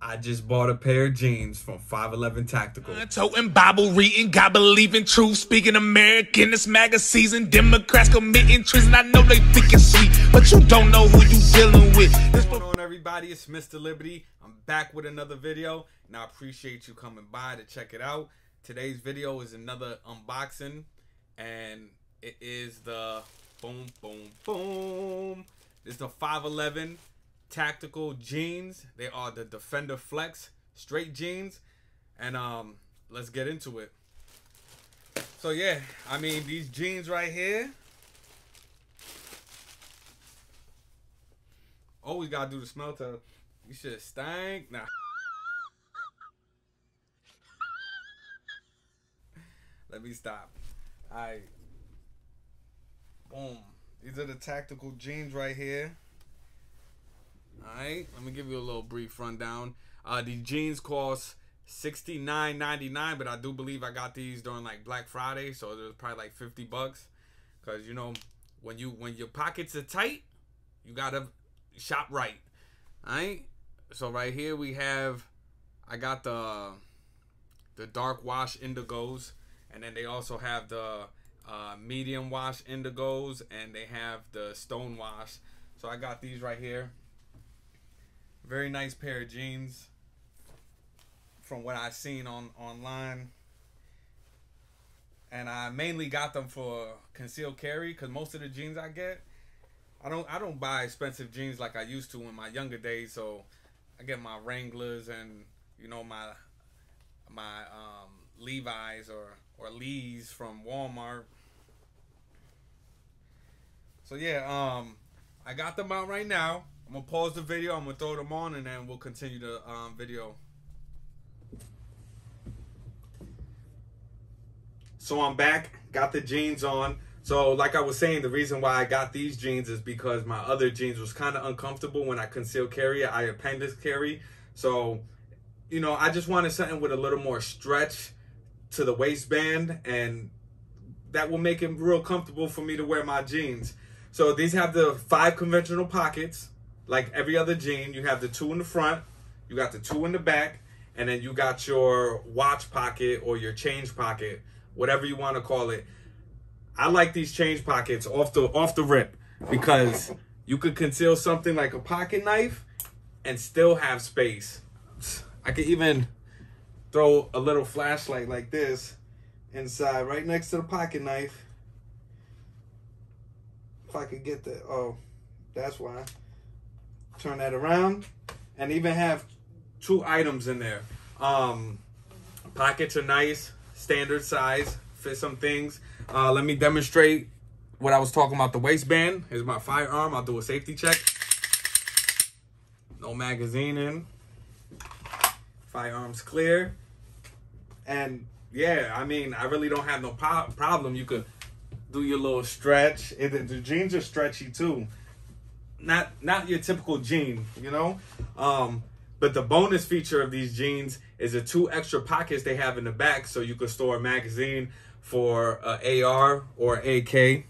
I just bought a pair of jeans from 5.11 Tactical. Uh, toting Bible reading, God believing truth, speaking American. This MAGA season, Democrats committing treason. I know they think it's sweet, but you don't know who you dealing with. What's going on, everybody? It's Mr. Liberty. I'm back with another video, and I appreciate you coming by to check it out. Today's video is another unboxing, and it is the boom, boom, boom. This is the 5.11 tactical jeans. They are the Defender Flex straight jeans. And um let's get into it. So yeah, I mean these jeans right here. Always gotta do the smell test. You should stank. Nah. Let me stop. Alright. Boom. These are the tactical jeans right here. Alright, let me give you a little brief rundown. Uh, these jeans cost sixty nine ninety nine, but I do believe I got these during like Black Friday, so it was probably like fifty bucks. Cause you know, when you when your pockets are tight, you gotta shop right. Alright, so right here we have, I got the the dark wash indigos, and then they also have the uh, medium wash indigos, and they have the stone wash. So I got these right here. Very nice pair of jeans from what I've seen on online. And I mainly got them for concealed carry because most of the jeans I get, I don't I don't buy expensive jeans like I used to in my younger days. So I get my Wranglers and you know my my um, Levi's or or Lee's from Walmart. So yeah, um, I got them out right now. I'm gonna pause the video. I'm gonna throw them on, and then we'll continue the um, video. So I'm back. Got the jeans on. So like I was saying, the reason why I got these jeans is because my other jeans was kind of uncomfortable when I concealed carry. I appendix carry. So, you know, I just wanted something with a little more stretch to the waistband, and that will make it real comfortable for me to wear my jeans. So these have the five conventional pockets like every other jean, you have the two in the front, you got the two in the back, and then you got your watch pocket or your change pocket, whatever you want to call it. I like these change pockets off the off the rip because you could conceal something like a pocket knife and still have space. I could even throw a little flashlight like this inside right next to the pocket knife. If I could get the oh, that's why turn that around, and even have two items in there. Um, pockets are nice, standard size, fit some things. Uh, let me demonstrate what I was talking about. The waistband Here's my firearm. I'll do a safety check. No magazine in. Firearms clear. And yeah, I mean, I really don't have no problem. You could do your little stretch. The jeans are stretchy too not not your typical jean, you know. Um, but the bonus feature of these jeans is the two extra pockets they have in the back, so you can store a magazine for uh, AR or AK.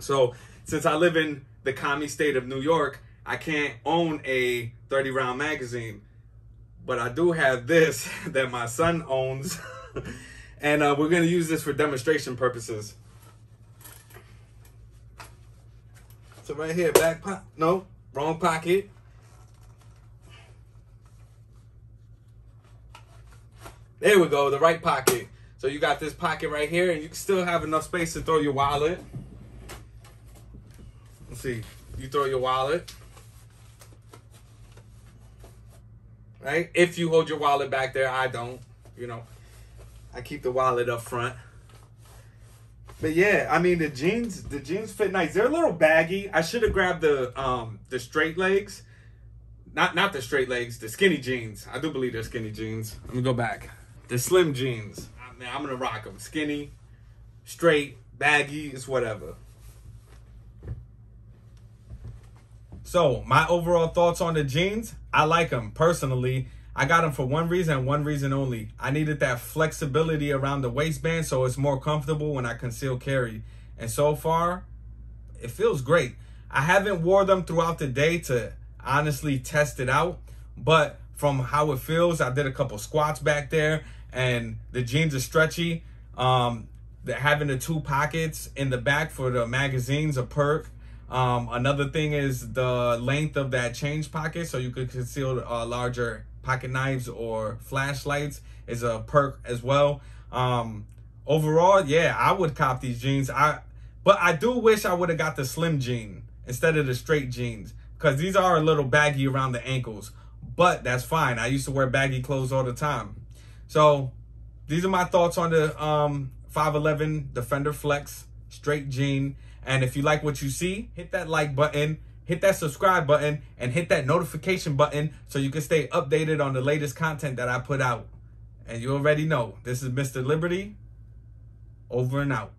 So since I live in the commie state of New York, I can't own a 30 round magazine, but I do have this that my son owns, and uh, we're gonna use this for demonstration purposes. So right here, back pocket. No, wrong pocket. There we go, the right pocket. So you got this pocket right here, and you still have enough space to throw your wallet. Let's see. You throw your wallet. Right? If you hold your wallet back there, I don't. You know, I keep the wallet up front. But yeah, I mean the jeans, the jeans fit nice. They're a little baggy. I should have grabbed the um the straight legs. Not not the straight legs, the skinny jeans. I do believe they're skinny jeans. Let me go back. The slim jeans. I mean, I'm gonna rock them. Skinny, straight, baggy, it's whatever. So my overall thoughts on the jeans, I like them personally. I got them for one reason one reason only. I needed that flexibility around the waistband so it's more comfortable when I conceal carry. And so far, it feels great. I haven't wore them throughout the day to honestly test it out, but from how it feels. I did a couple squats back there, and the jeans are stretchy. Um, the, having the two pockets in the back for the magazines a perk. Um, another thing is the length of that change pocket, so you could conceal a larger pocket knives or flashlights is a perk as well. Um, overall, yeah, I would cop these jeans. I, but I do wish I would have got the slim jean instead of the straight jeans because these are a little baggy around the ankles. But that's fine. I used to wear baggy clothes all the time. So these are my thoughts on the um, 5.11 Defender Flex straight jean. And if you like what you see, hit that like button, hit that subscribe button, and hit that notification button so you can stay updated on the latest content that I put out. And you already know, this is Mr. Liberty, over and out.